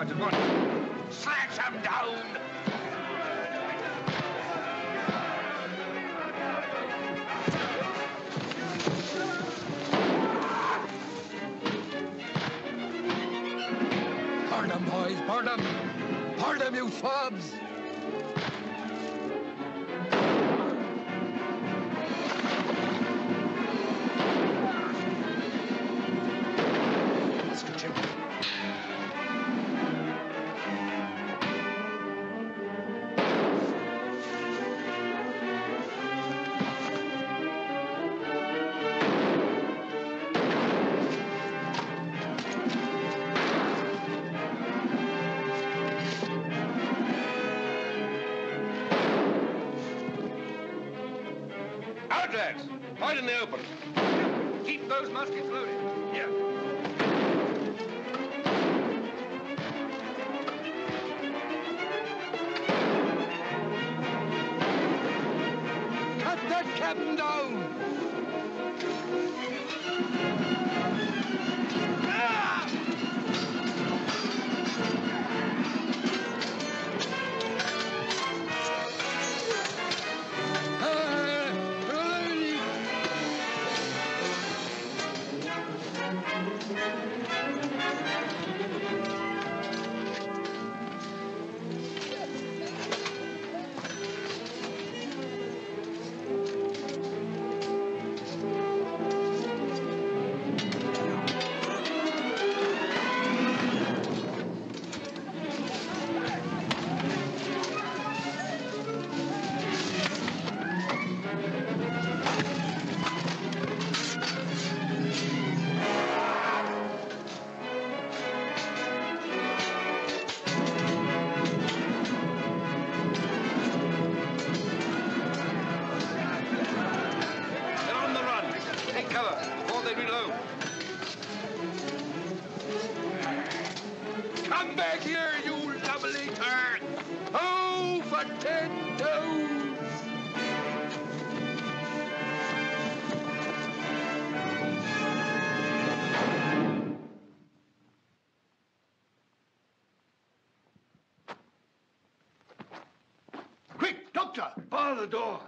fight at once. Slash them down! 'em, boys! Burn 'em, you swabs! Lads! Fight in the open. Keep those muskets loaded. Yeah. Cut that captain down! Thank you. Before they reload. Come back here, you lovely turd! Oh, for ten toes! Quick, doctor! Bar the door.